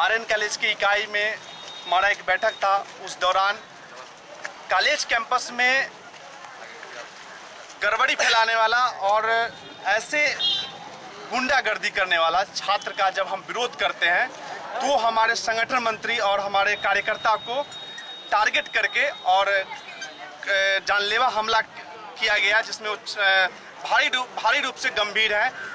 Aryan college की इकाई में हमारा एक बैठक था। उस दौरान कॉलेज कैंपस में गड़बड़ी फैलाने वाला और ऐसे गुंडागर्दी करने वाला छात्र का जब हम विरोध करते हैं तो हमारे संगठन मंत्री और हमारे कार्यकर्ता को टारगेट करके और जानलेवा हमला किया गया, जिसमें भारी रूप भारी रूप से गंभीर है।